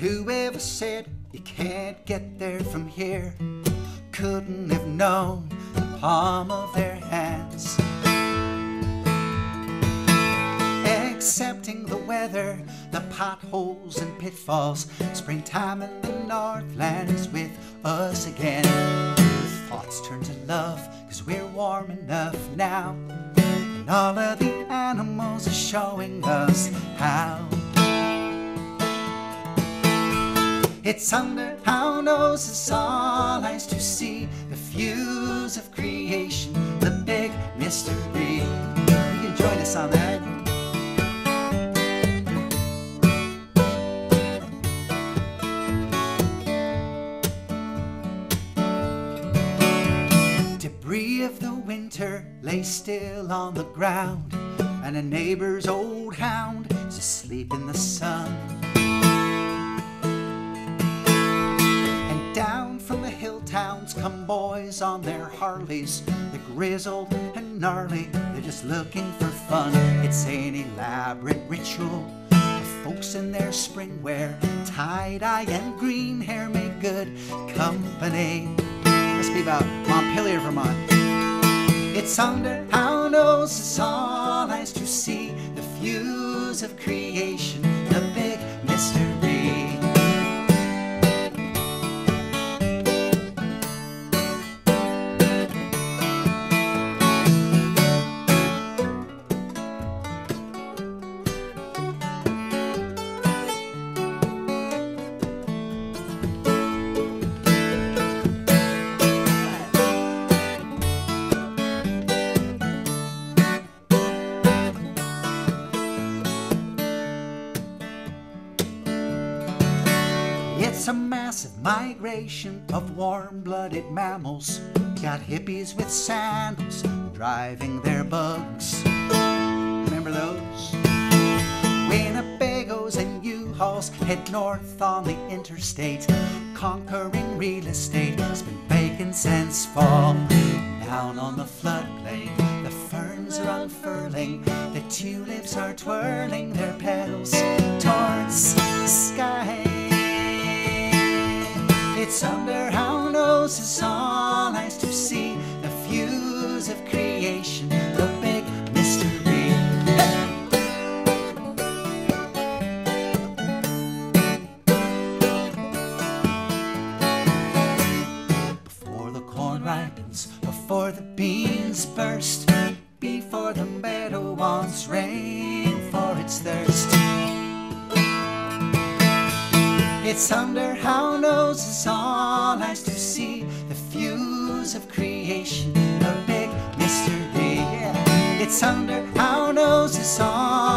Whoever said you can't get there from here couldn't have known the palm of their hands. Accepting the weather, the potholes and pitfalls, springtime in the Northland is with us again. Thoughts turn to love, cause we're warm enough now. And all of the animals are showing us how. It's under our noses, all eyes to see the fuse of creation, the big mystery. You can join us on that. Debris of the winter lay still on the ground, and a neighbor's old hound is asleep in the sun. Towns come boys on their Harleys. They're grizzled and gnarly, they're just looking for fun. It's an elaborate ritual. The folks in their spring wear, tie dye and green hair make good company. Must be about Montpelier, Vermont. It's under our noses, all eyes to see the fuse of creation, a massive migration of warm blooded mammals. Got hippies with sandals driving their bugs. Remember those? Winnebagos and U-Hauls head north on the interstate, conquering real estate. It's been vacant since fall. Down on the floodplain, the ferns are unfurling, the tulips are twirling their petals towards the sky. It's under our noses, all eyes to see the fuse of creation, the big mystery. Before the corn ripens, before the beans burst, before the It's under our noses, all eyes to see the fuse of creation, the big mystery. Yeah. It's under our noses, all